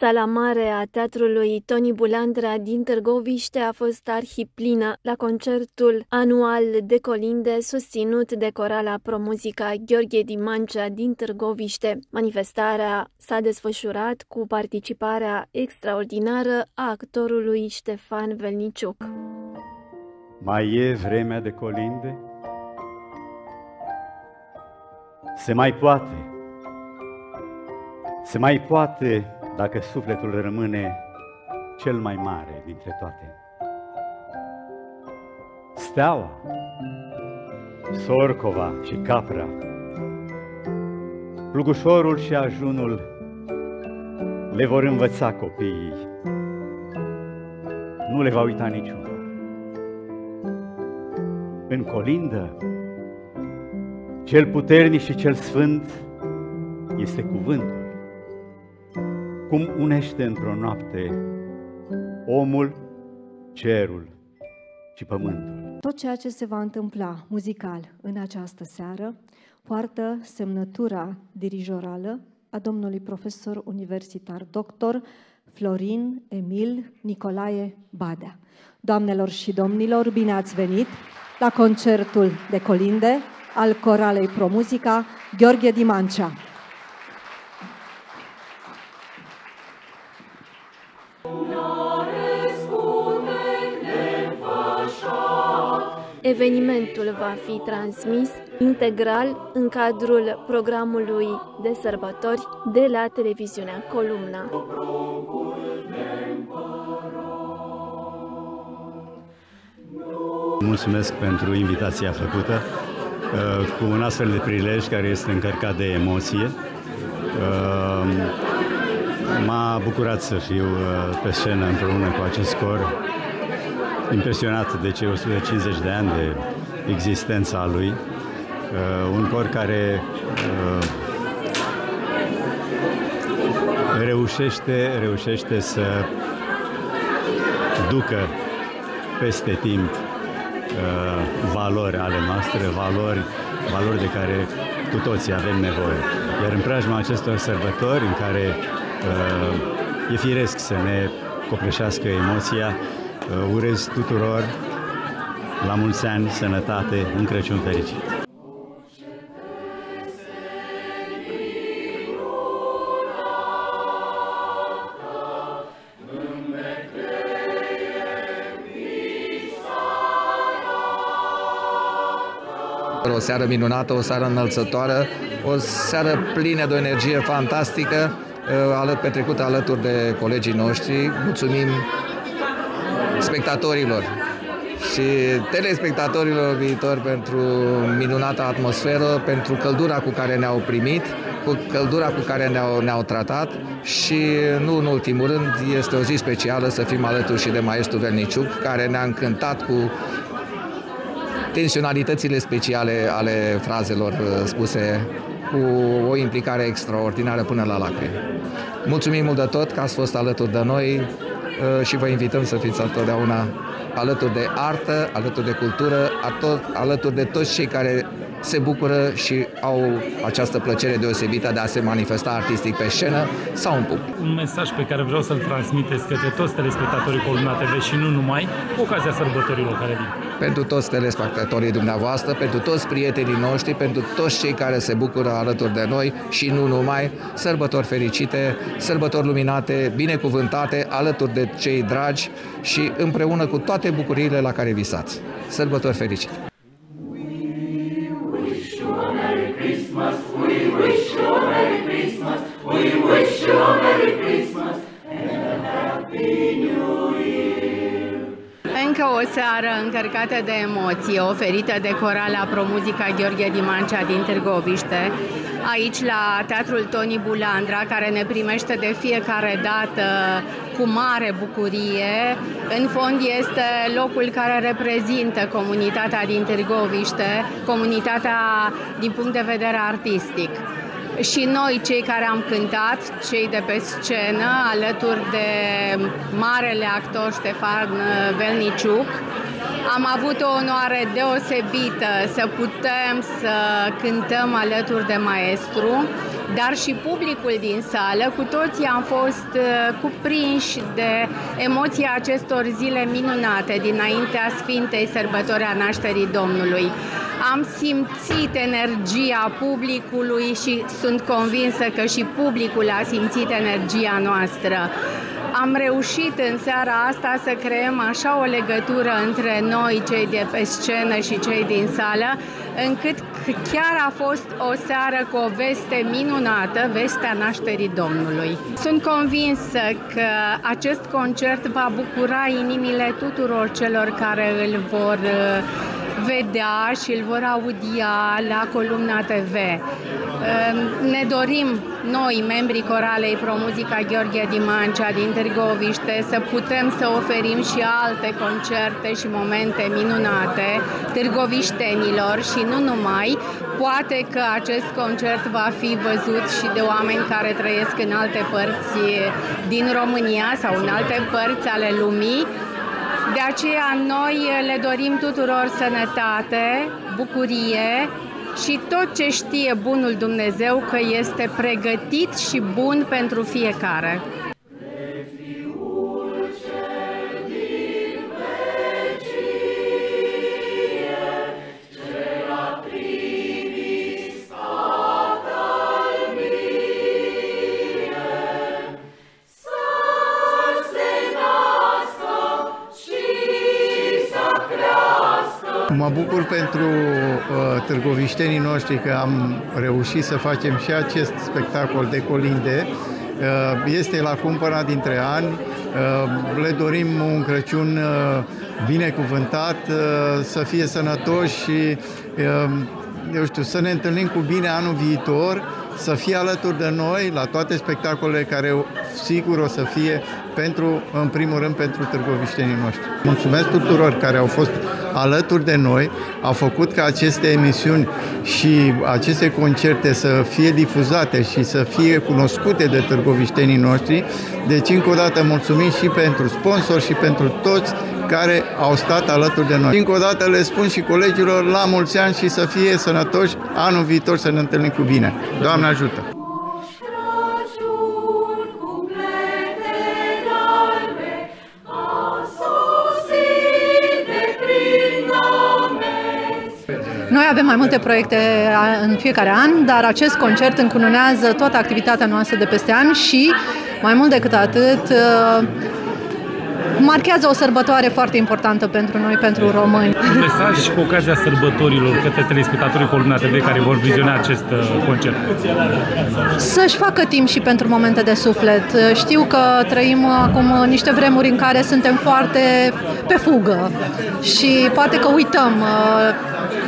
Sala mare a teatrului Toni Bulandra din Târgoviște a fost arhiplină la concertul anual de colinde susținut de corala Promuzica Gheorghe Dimancea din Târgoviște. Manifestarea s-a desfășurat cu participarea extraordinară a actorului Ștefan Velniciuc. Mai e vremea de colinde? Se mai poate. Se mai poate dacă sufletul rămâne cel mai mare dintre toate. Steaua, Sorcova și Capra, Plugușorul și ajunul le vor învăța copiii. Nu le va uita niciunul. În colindă, cel puternic și cel sfânt este cuvântul cum unește într-o noapte omul, cerul și pământul. Tot ceea ce se va întâmpla muzical în această seară poartă semnătura dirijorală a domnului profesor universitar doctor Florin Emil Nicolae Badea. Doamnelor și domnilor, bine ați venit la concertul de colinde al Coralei Promuzica Gheorghe Dimancea. Evenimentul va fi transmis integral în cadrul programului de sărbători de la televiziunea Columna. Mulțumesc pentru invitația făcută uh, cu un astfel de prilej care este încărcat de emoție. Uh, m-a bucurat să fiu uh, pe scenă împreună cu acest cor impresionat de cei 150 de ani de existența lui. Uh, un cor care uh, reușește, reușește să ducă peste timp uh, valori ale noastre, valori, valori de care cu toții avem nevoie. Iar în preajma acestor sărbători în care uh, e firesc să ne copleșească emoția, Uh, urez tuturor la mulți ani, sănătate, un Crăciun fericit! O seară minunată, o seară înălțătoare, o seară plină de o energie fantastică, uh, petrecută alături de colegii noștri. Mulțumim spectatorilor și telespectatorilor viitor pentru minunata atmosferă, pentru căldura cu care ne-au primit, cu căldura cu care ne-au, ne-au tratat și nu în ultimul rând este o zi specială să fim alături și de maestru Verniciuc care ne-a încântat cu tensionalitățile speciale ale frazelor uh, spuse cu o implicare extraordinară până la lacrimi. Mulțumim mult de tot că ați fost alături de noi, Uh, și vă invităm să fiți întotdeauna alături de artă, alături de cultură, alături de toți cei care se bucură și au această plăcere deosebită de a se manifesta artistic pe scenă sau în public. Un mesaj pe care vreau să-l transmiteți către toți telespectatorii Columna TV și nu numai, cu ocazia sărbătorilor care vin. Pentru toți telespectatorii dumneavoastră, pentru toți prietenii noștri, pentru toți cei care se bucură alături de noi și nu numai, sărbători fericite, sărbători luminate, binecuvântate, alături de cei dragi și împreună cu toate bucuriile la care visați. Sărbători fericite! Încă o seară încărcată de emoții, oferită de corala Promuzica Gheorghe Dimancea din Târgoviște, aici la Teatrul Toni Bulandra, care ne primește de fiecare dată cu mare bucurie. În fond este locul care reprezintă comunitatea din Târgoviște, comunitatea din punct de vedere artistic și noi, cei care am cântat, cei de pe scenă, alături de marele actor Ștefan Velniciuc, am avut o onoare deosebită să putem să cântăm alături de maestru dar și publicul din sală. Cu toții am fost uh, cuprinși de emoția acestor zile minunate dinaintea Sfintei Sărbători a Nașterii Domnului. Am simțit energia publicului și sunt convinsă că și publicul a simțit energia noastră am reușit în seara asta să creăm așa o legătură între noi, cei de pe scenă și cei din sală, încât chiar a fost o seară cu o veste minunată, vestea nașterii Domnului. Sunt convinsă că acest concert va bucura inimile tuturor celor care îl vor uh, vedea și îl vor audia la Columna TV. Ne dorim noi, membrii coralei Promuzica Gheorghe Dimancea din Târgoviște, să putem să oferim și alte concerte și momente minunate târgoviștenilor și nu numai. Poate că acest concert va fi văzut și de oameni care trăiesc în alte părți din România sau în alte părți ale lumii, de aceea noi le dorim tuturor sănătate, bucurie și tot ce știe bunul Dumnezeu că este pregătit și bun pentru fiecare. Mă bucur pentru uh, târgoviștenii noștri că am reușit să facem și acest spectacol de colinde. Uh, este la cumpăra dintre ani. Uh, le dorim un Crăciun uh, binecuvântat, uh, să fie sănătoși și uh, eu știu, să ne întâlnim cu bine anul viitor, să fie alături de noi la toate spectacolele care sigur o să fie pentru, în primul rând, pentru târgoviștenii noștri. Mulțumesc tuturor care au fost alături de noi, au făcut ca aceste emisiuni și aceste concerte să fie difuzate și să fie cunoscute de târgoviștenii noștri. Deci, încă o dată, mulțumim și pentru sponsori și pentru toți care au stat alături de noi. Încă o dată le spun și colegilor la mulți ani și să fie sănătoși anul viitor să ne întâlnim cu bine. Doamne ajută! Noi avem mai multe proiecte în fiecare an, dar acest concert încununează toată activitatea noastră de peste an și, mai mult decât atât, marchează o sărbătoare foarte importantă pentru noi, pentru români. Un mesaj cu ocazia sărbătorilor către telespectatorii Columna TV care vor viziona acest uh, concert. Să-și facă timp și pentru momente de suflet. Știu că trăim acum niște vremuri în care suntem foarte pe fugă și poate că uităm uh,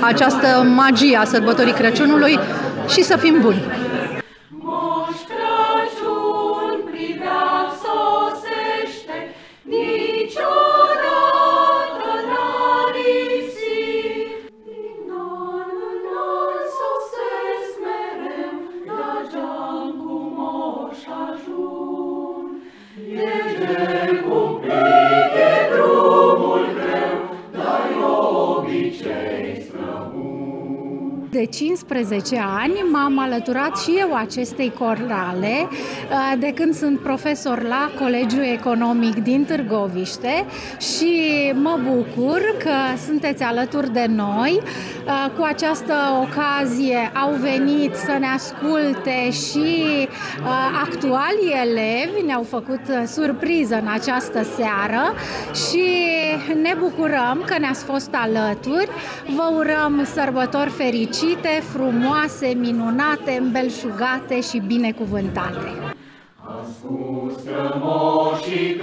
această magie a sărbătorii Crăciunului și să fim buni. De 15 ani m-am alăturat și eu acestei corale uh, de când sunt profesor la Colegiul Economic din Târgoviște și mă bucur că sunteți alături de noi. Uh, cu această ocazie au venit să ne asculte și uh, actualii elevi, ne-au făcut surpriză în această seară și ne bucurăm că ne-ați fost alături. Vă urăm sărbători fericite fericite, frumoase, minunate, îmbelșugate și binecuvântate. Ascuns moșii